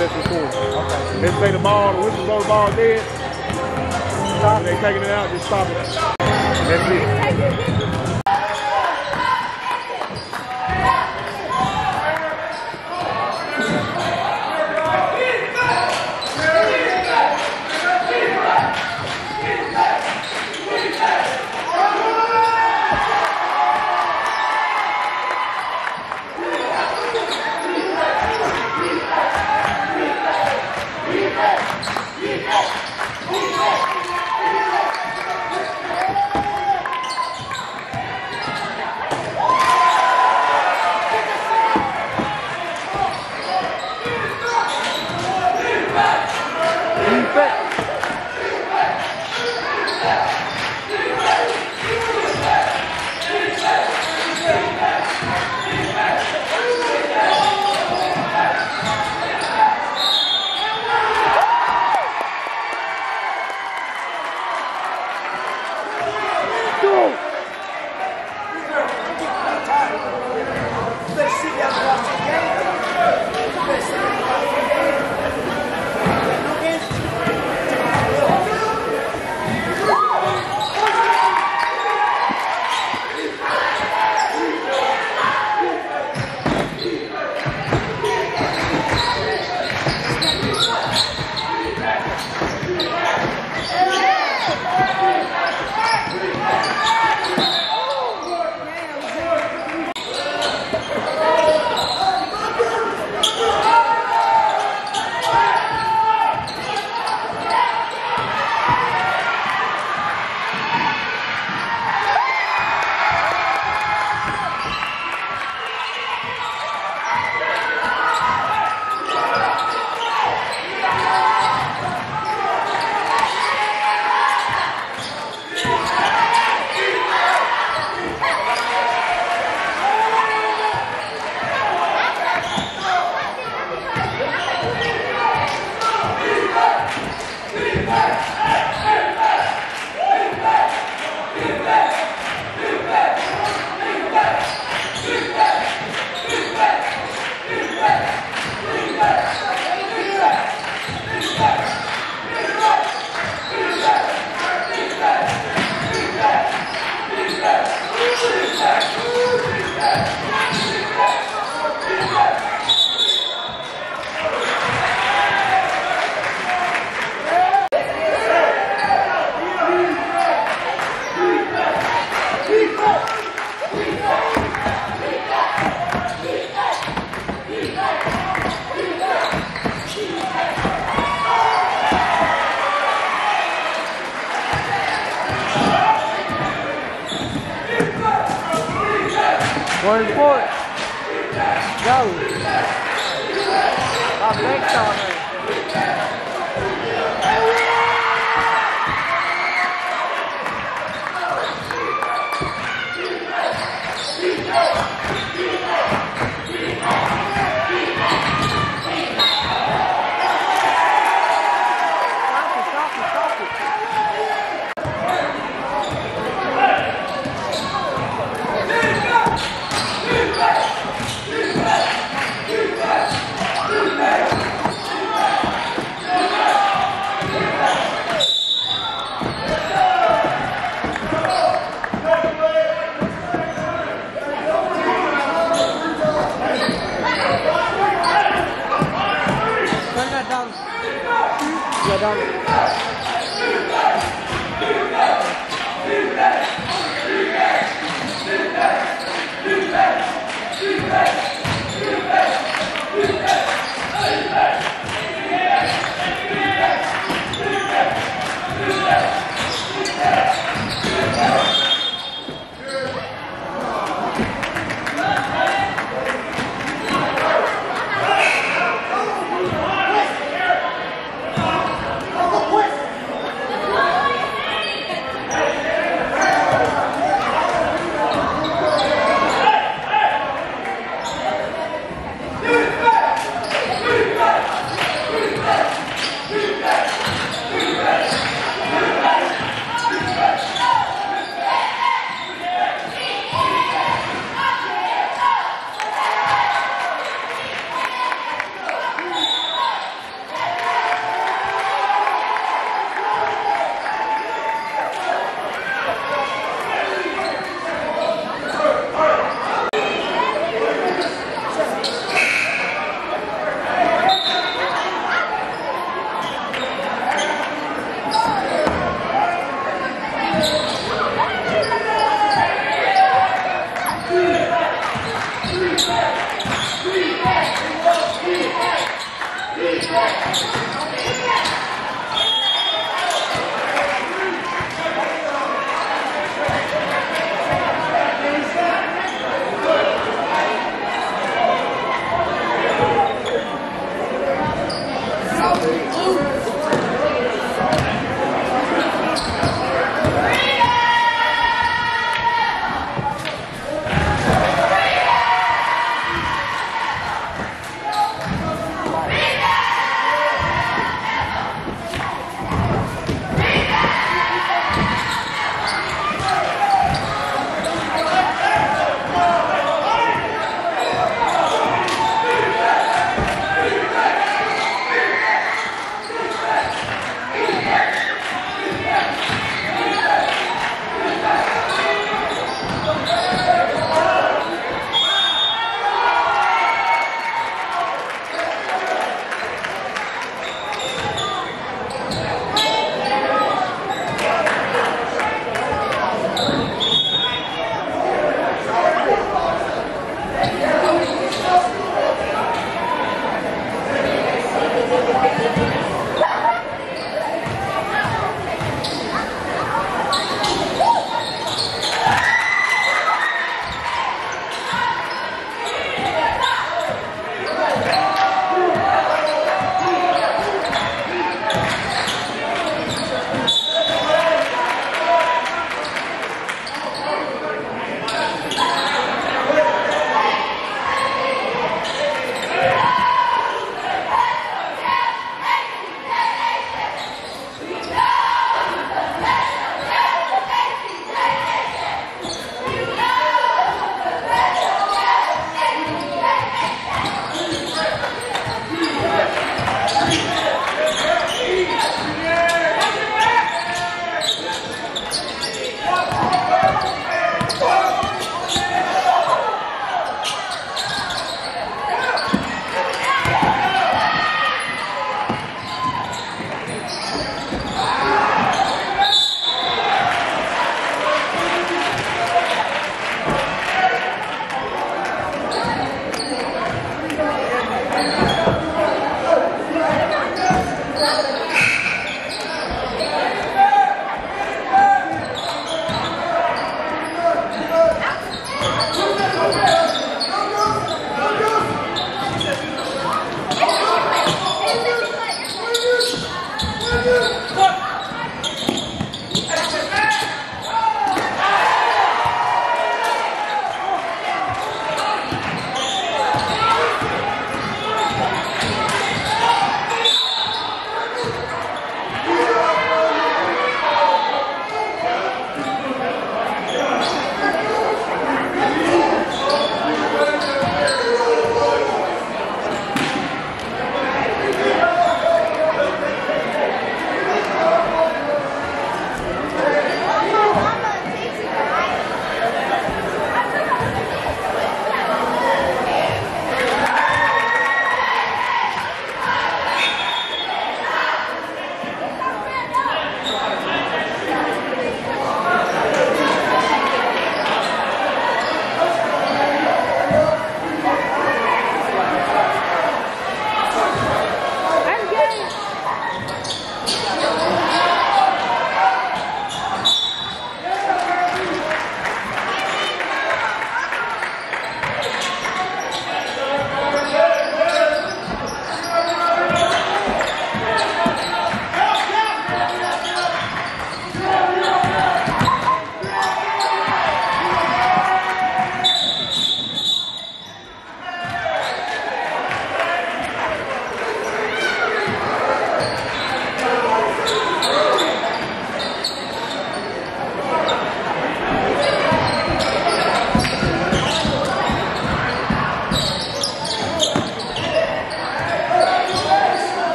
until that's recorded. Okay. Let's say the ball, the whistle blow the ball dead. Stop. They taking it out, just stop it. That's it.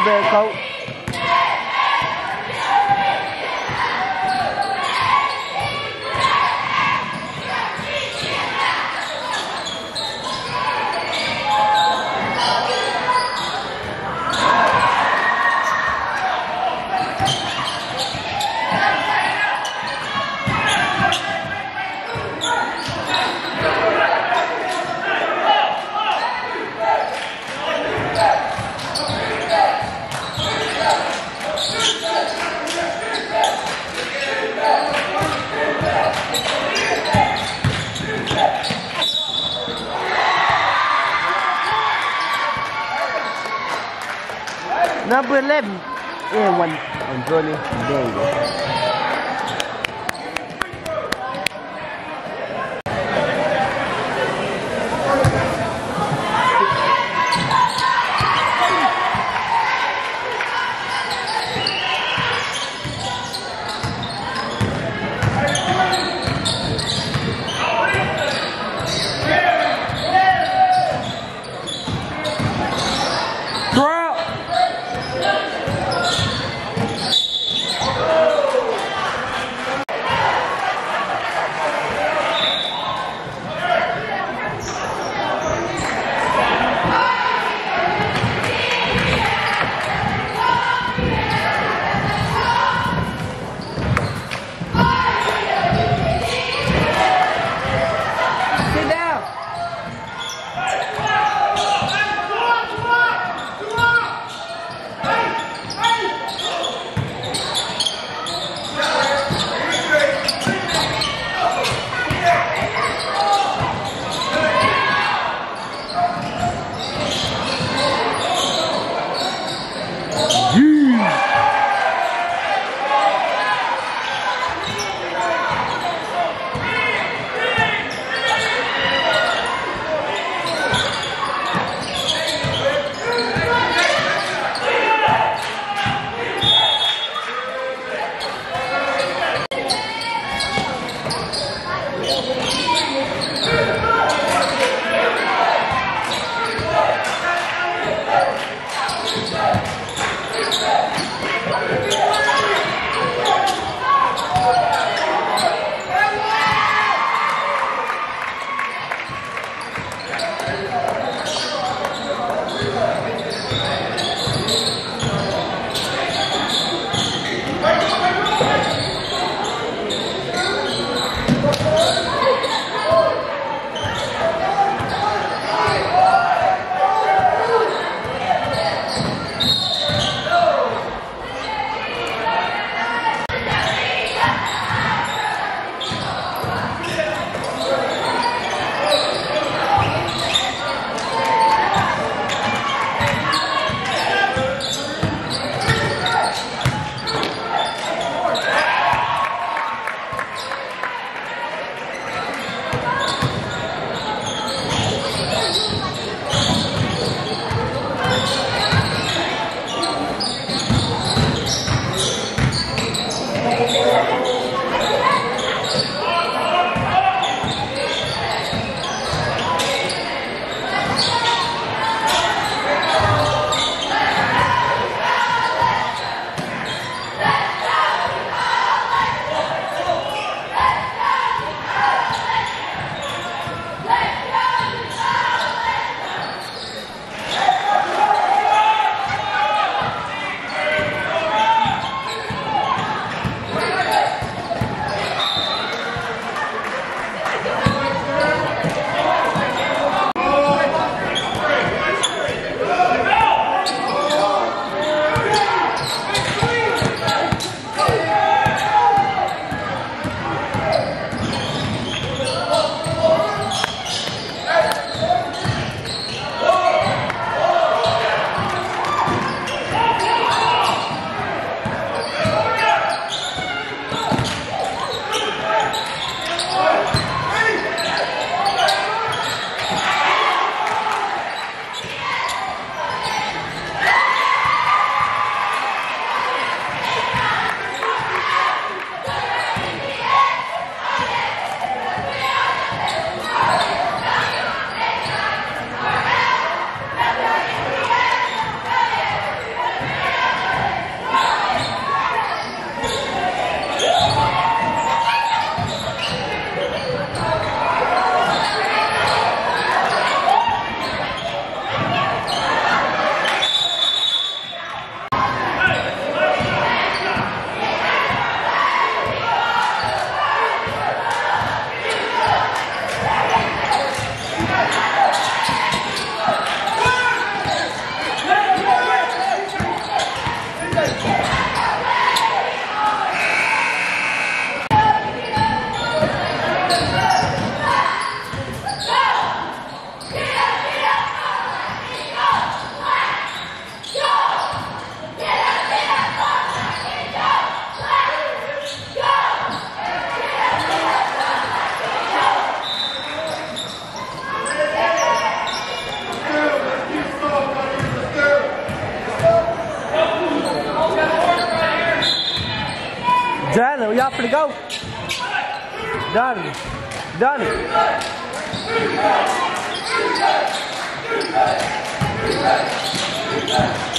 My bad,